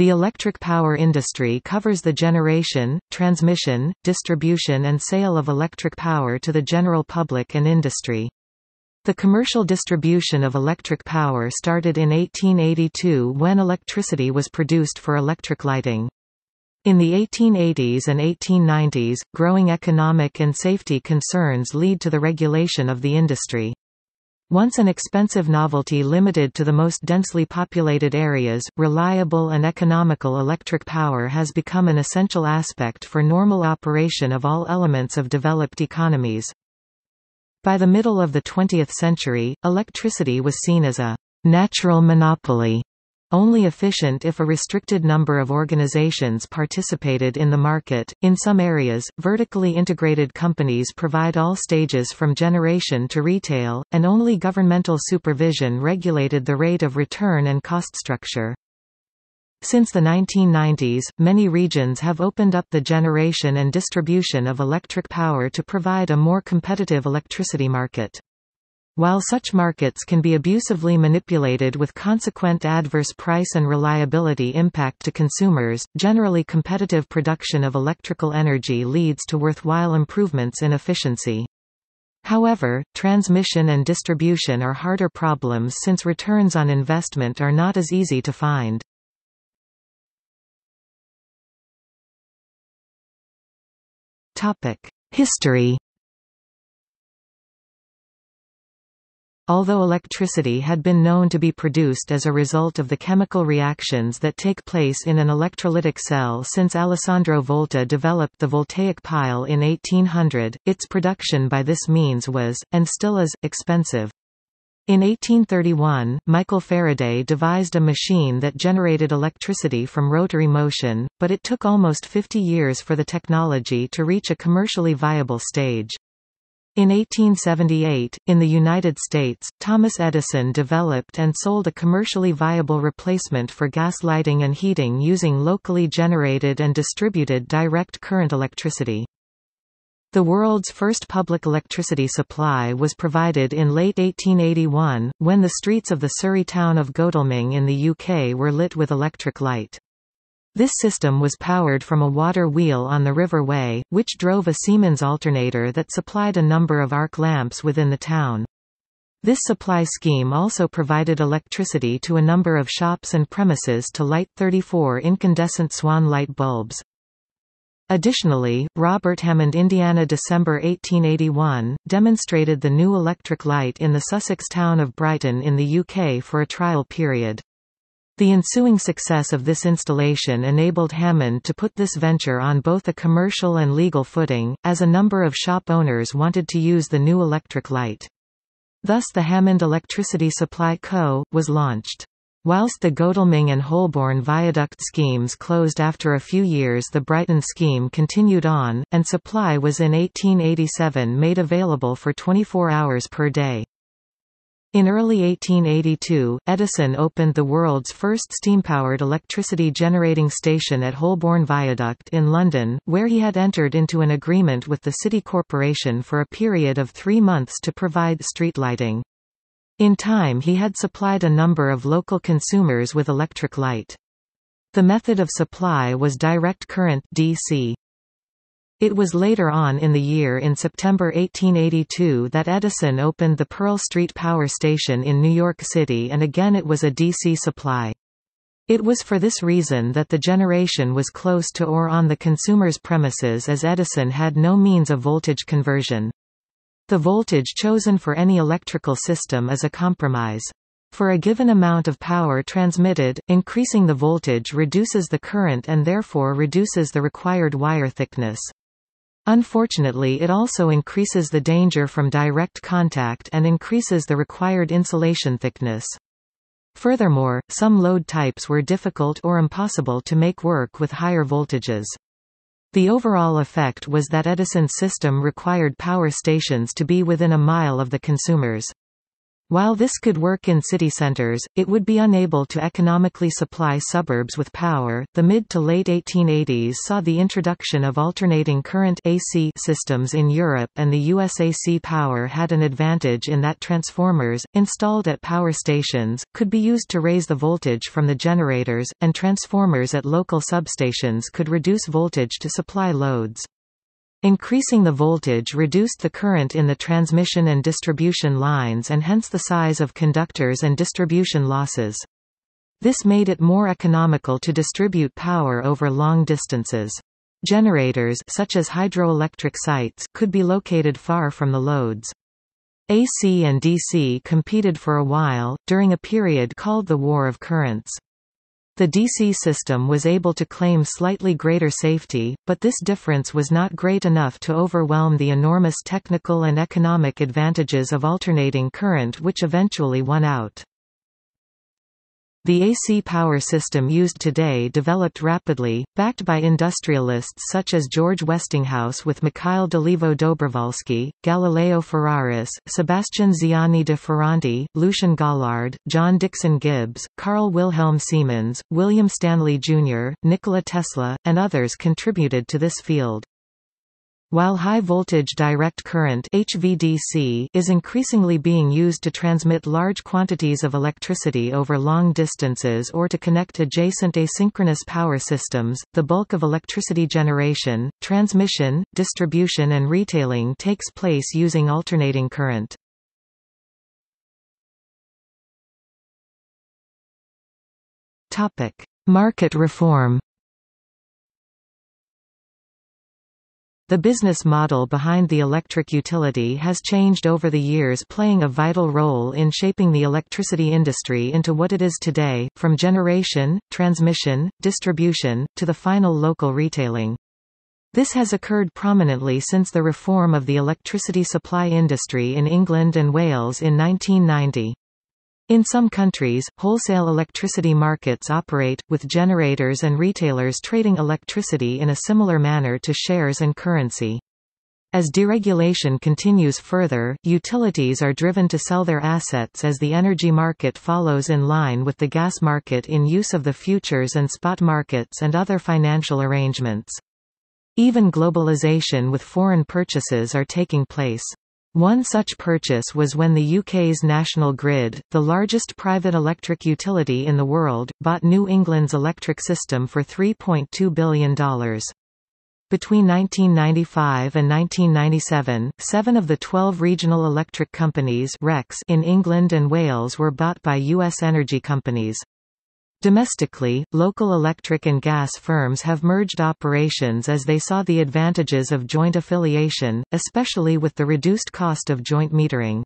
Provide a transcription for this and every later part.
The electric power industry covers the generation, transmission, distribution and sale of electric power to the general public and industry. The commercial distribution of electric power started in 1882 when electricity was produced for electric lighting. In the 1880s and 1890s, growing economic and safety concerns lead to the regulation of the industry. Once an expensive novelty limited to the most densely populated areas, reliable and economical electric power has become an essential aspect for normal operation of all elements of developed economies. By the middle of the 20th century, electricity was seen as a natural monopoly only efficient if a restricted number of organizations participated in the market. In some areas, vertically integrated companies provide all stages from generation to retail, and only governmental supervision regulated the rate of return and cost structure. Since the 1990s, many regions have opened up the generation and distribution of electric power to provide a more competitive electricity market. While such markets can be abusively manipulated with consequent adverse price and reliability impact to consumers, generally competitive production of electrical energy leads to worthwhile improvements in efficiency. However, transmission and distribution are harder problems since returns on investment are not as easy to find. History Although electricity had been known to be produced as a result of the chemical reactions that take place in an electrolytic cell since Alessandro Volta developed the voltaic pile in 1800, its production by this means was, and still is, expensive. In 1831, Michael Faraday devised a machine that generated electricity from rotary motion, but it took almost 50 years for the technology to reach a commercially viable stage. In 1878, in the United States, Thomas Edison developed and sold a commercially viable replacement for gas lighting and heating using locally generated and distributed direct current electricity. The world's first public electricity supply was provided in late 1881, when the streets of the Surrey town of Godalming in the UK were lit with electric light. This system was powered from a water wheel on the River Wey, which drove a Siemens alternator that supplied a number of arc lamps within the town. This supply scheme also provided electricity to a number of shops and premises to light 34 incandescent swan light bulbs. Additionally, Robert Hammond Indiana December 1881, demonstrated the new electric light in the Sussex town of Brighton in the UK for a trial period. The ensuing success of this installation enabled Hammond to put this venture on both a commercial and legal footing, as a number of shop owners wanted to use the new electric light. Thus the Hammond Electricity Supply Co. was launched. Whilst the Godalming and Holborn viaduct schemes closed after a few years the Brighton scheme continued on, and supply was in 1887 made available for 24 hours per day. In early 1882, Edison opened the world's first steam-powered electricity generating station at Holborn Viaduct in London, where he had entered into an agreement with the City Corporation for a period of three months to provide street lighting. In time he had supplied a number of local consumers with electric light. The method of supply was direct current DC. It was later on in the year in September 1882 that Edison opened the Pearl Street Power Station in New York City and again it was a DC supply. It was for this reason that the generation was close to or on the consumer's premises as Edison had no means of voltage conversion. The voltage chosen for any electrical system is a compromise. For a given amount of power transmitted, increasing the voltage reduces the current and therefore reduces the required wire thickness. Unfortunately it also increases the danger from direct contact and increases the required insulation thickness. Furthermore, some load types were difficult or impossible to make work with higher voltages. The overall effect was that Edison's system required power stations to be within a mile of the consumers. While this could work in city centers, it would be unable to economically supply suburbs with power. The mid to late 1880s saw the introduction of alternating current AC systems in Europe, and the US AC power had an advantage in that transformers, installed at power stations, could be used to raise the voltage from the generators, and transformers at local substations could reduce voltage to supply loads. Increasing the voltage reduced the current in the transmission and distribution lines and hence the size of conductors and distribution losses. This made it more economical to distribute power over long distances. Generators such as hydroelectric sites could be located far from the loads. AC and DC competed for a while, during a period called the War of Currents. The DC system was able to claim slightly greater safety, but this difference was not great enough to overwhelm the enormous technical and economic advantages of alternating current which eventually won out. The AC power system used today developed rapidly, backed by industrialists such as George Westinghouse with Mikhail Dolivo Dobrovolsky, Galileo Ferraris, Sebastian Ziani de Ferranti, Lucian Gaulard, John Dixon Gibbs, Carl Wilhelm Siemens, William Stanley Jr., Nikola Tesla, and others contributed to this field. While high-voltage direct current HVDC is increasingly being used to transmit large quantities of electricity over long distances or to connect adjacent asynchronous power systems, the bulk of electricity generation, transmission, distribution and retailing takes place using alternating current. Market reform The business model behind the electric utility has changed over the years playing a vital role in shaping the electricity industry into what it is today, from generation, transmission, distribution, to the final local retailing. This has occurred prominently since the reform of the electricity supply industry in England and Wales in 1990. In some countries, wholesale electricity markets operate, with generators and retailers trading electricity in a similar manner to shares and currency. As deregulation continues further, utilities are driven to sell their assets as the energy market follows in line with the gas market in use of the futures and spot markets and other financial arrangements. Even globalization with foreign purchases are taking place. One such purchase was when the UK's National Grid, the largest private electric utility in the world, bought New England's electric system for $3.2 billion. Between 1995 and 1997, seven of the 12 regional electric companies in England and Wales were bought by U.S. energy companies. Domestically, local electric and gas firms have merged operations as they saw the advantages of joint affiliation, especially with the reduced cost of joint metering.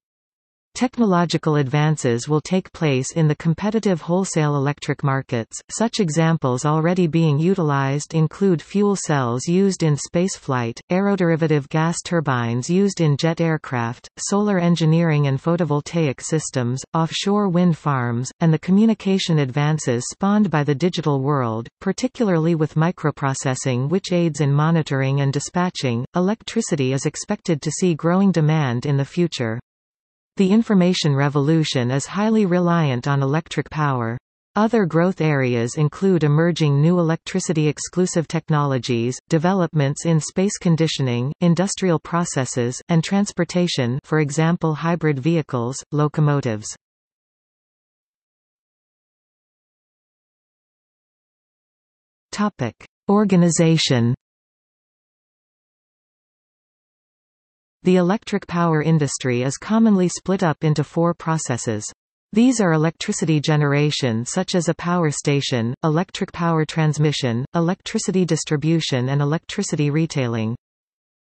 Technological advances will take place in the competitive wholesale electric markets. Such examples already being utilized include fuel cells used in spaceflight, aeroderivative gas turbines used in jet aircraft, solar engineering and photovoltaic systems, offshore wind farms, and the communication advances spawned by the digital world, particularly with microprocessing which aids in monitoring and dispatching. Electricity is expected to see growing demand in the future. The information revolution is highly reliant on electric power. Other growth areas include emerging new electricity-exclusive technologies, developments in space conditioning, industrial processes, and transportation for example hybrid vehicles, locomotives. Organization The electric power industry is commonly split up into four processes. These are electricity generation such as a power station, electric power transmission, electricity distribution and electricity retailing.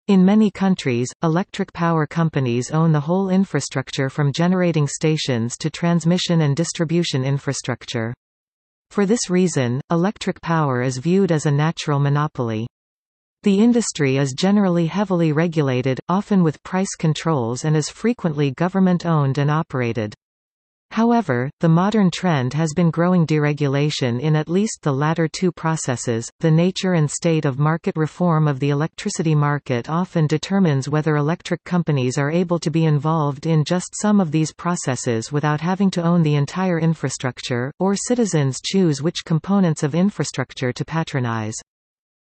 In many countries, electric power companies own the whole infrastructure from generating stations to transmission and distribution infrastructure. For this reason, electric power is viewed as a natural monopoly. The industry is generally heavily regulated, often with price controls and is frequently government-owned and operated. However, the modern trend has been growing deregulation in at least the latter two processes. The nature and state of market reform of the electricity market often determines whether electric companies are able to be involved in just some of these processes without having to own the entire infrastructure, or citizens choose which components of infrastructure to patronize.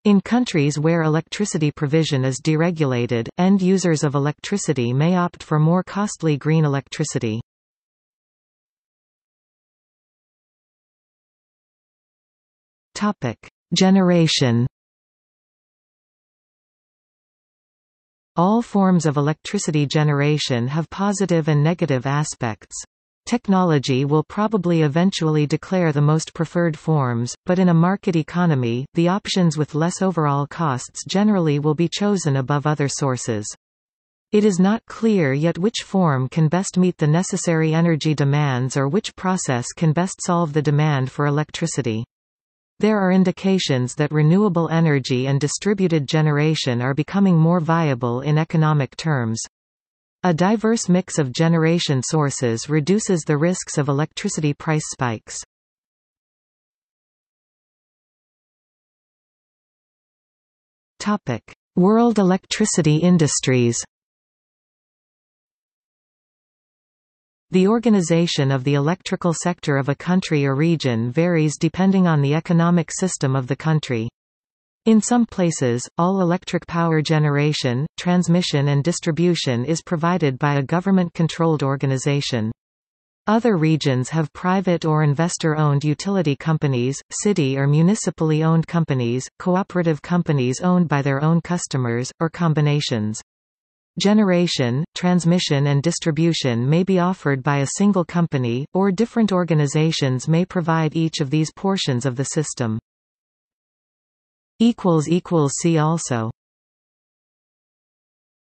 In countries where electricity provision is deregulated, end users of electricity may opt for more costly green electricity. Topic: Generation. All forms of electricity generation have positive and negative aspects. Technology will probably eventually declare the most preferred forms, but in a market economy, the options with less overall costs generally will be chosen above other sources. It is not clear yet which form can best meet the necessary energy demands or which process can best solve the demand for electricity. There are indications that renewable energy and distributed generation are becoming more viable in economic terms. A diverse mix of generation sources reduces the risks of electricity price spikes. World electricity industries The organization of the electrical sector of a country or region varies depending on the economic system of the country. In some places, all electric power generation, transmission and distribution is provided by a government-controlled organization. Other regions have private or investor-owned utility companies, city or municipally owned companies, cooperative companies owned by their own customers, or combinations. Generation, transmission and distribution may be offered by a single company, or different organizations may provide each of these portions of the system. See also